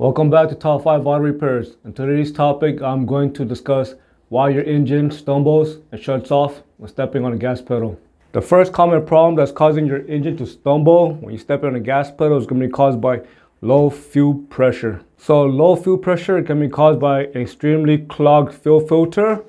Welcome back to Top 5 Auto Repairs. In today's topic, I'm going to discuss why your engine stumbles and shuts off when stepping on the gas pedal. The first common problem that's causing your engine to stumble when you step on the gas pedal is going to be caused by low fuel pressure. So low fuel pressure can be caused by an extremely clogged fuel filter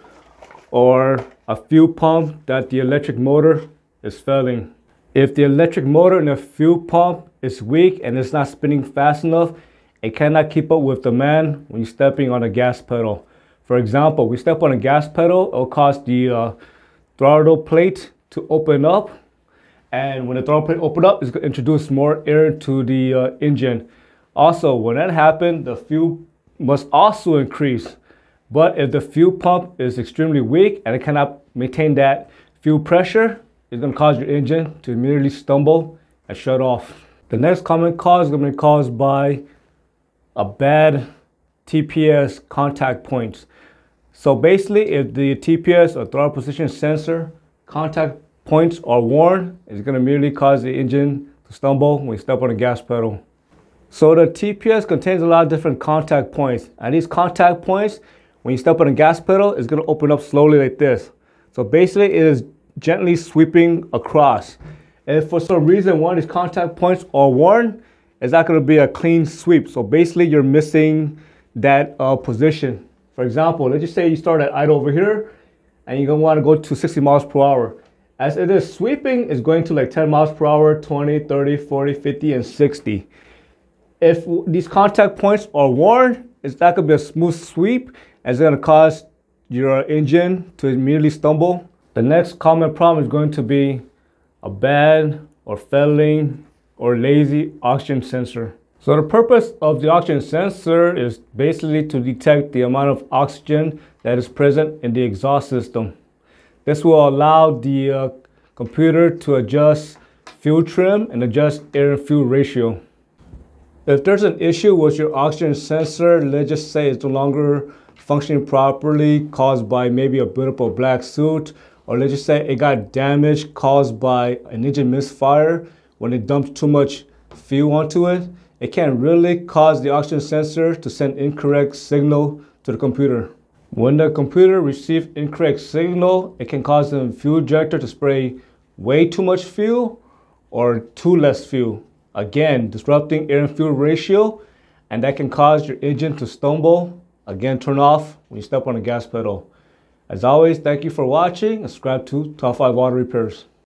or a fuel pump that the electric motor is failing. If the electric motor in the fuel pump is weak and it's not spinning fast enough, it cannot keep up with demand when you're stepping on a gas pedal. For example, we step on a gas pedal, it'll cause the uh, throttle plate to open up. And when the throttle plate open up, it's to introduce more air to the uh, engine. Also, when that happens, the fuel must also increase. But if the fuel pump is extremely weak and it cannot maintain that fuel pressure, it's going to cause your engine to immediately stumble and shut off. The next common cause is going to be caused by a bad TPS contact points. So basically, if the TPS or throttle position sensor contact points are worn, it's going to immediately cause the engine to stumble when you step on the gas pedal. So the TPS contains a lot of different contact points. And these contact points, when you step on the gas pedal, it's going to open up slowly like this. So basically, it is gently sweeping across. And if for some reason one of these contact points are worn, it's not going to be a clean sweep. So basically, you're missing that uh, position. For example, let's just say you start at idle over here, and you're going to want to go to 60 miles per hour. As it is sweeping, it's going to like 10 miles per hour, 20, 30, 40, 50, and 60. If these contact points are worn, it's not going to be a smooth sweep, it's going to cause your engine to immediately stumble. The next common problem is going to be a bad or failing or lazy oxygen sensor. So the purpose of the oxygen sensor is basically to detect the amount of oxygen that is present in the exhaust system. This will allow the uh, computer to adjust fuel trim and adjust air and fuel ratio. If there's an issue with your oxygen sensor, let's just say it's no longer functioning properly, caused by maybe a buildup of black soot, or let's just say it got damaged caused by an engine misfire, when it dumps too much fuel onto it, it can really cause the oxygen sensor to send incorrect signal to the computer. When the computer receives incorrect signal, it can cause the fuel injector to spray way too much fuel or too less fuel. Again, disrupting air and fuel ratio, and that can cause your engine to stumble, again turn off when you step on the gas pedal. As always, thank you for watching subscribe to Top 5 Auto Repairs.